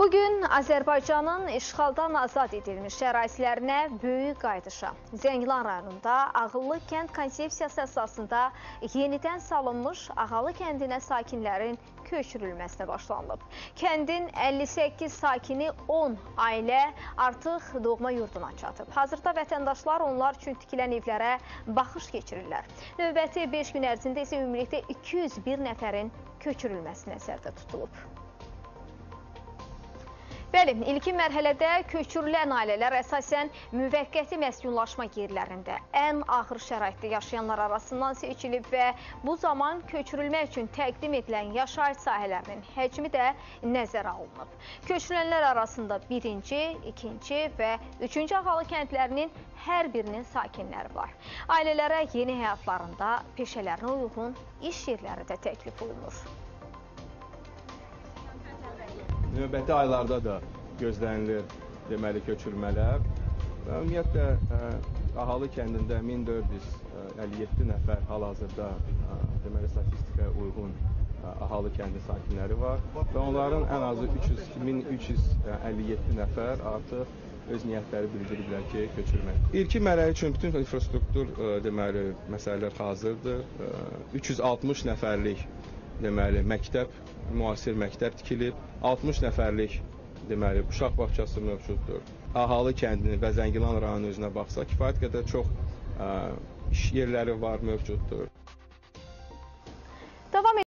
Bugün Azərbaycanın işğaldan azad edilmiş ərazilərinə böyük qayıdışa, Zəngilan rayonunda ağıllı kənd konsepsiyası əsasında yenidən salınmış Ağalı kəndinə sakinlərin köçürülməsinə başlanılıb. Kəndin 58 sakini 10 ailə artıq doğma yurduna çatıb. Hazırda vətəndaşlar onlar üçün tikilən evlərə baxış keçirirlər. Növbəti 5 gün ərzində isə ümumilikdə 201 nəfərin köçürülməsi nəzərdə tutulub. Bəli, ilkin mərhələdə köçürülən ailələr əsasən müvəqqəti məskunlaşma yerlərində ən ağır şəraitdə yaşayanlar arasından seçilib və bu zaman köçürülmək üçün təqdim edilən yaşayış sahələrinin həcmi də nəzərə alınıb. Köçürülənlər arasında birinci, ikinci və üçüncü ağalı kəndlərinin hər birinin sakinləri var. Ailələrə yeni həyatlarında peşələrinə uyğun iş yerləri də təklif olunur. Növbəti aylarda da gözlənilir deməli köçürmələr. Və ümumiyyətlə Ahalı kəndində 1457 nəfər hal-hazırda ə, deməli statistikaya uyğun Ahalı kəndi sakinləri var və onların ən azı 300 2357 nəfər artıq öz niyyətləri bildiriblər ki, köçürmək. İlkin mərhələ üçün bütün infrastruktur deməli məsələlər hazırdır. Ə, 360 nəfərlik deməli məktəb, müasir məktəb tikilib. 60 nəfərlik deməli uşaq bağçası mövcuddur. Ahalı kəndini və Zəngilan rayonunun özünə baxsaq, kifayət qədər çox ə, iş yerləri var, mövcuddur. Davam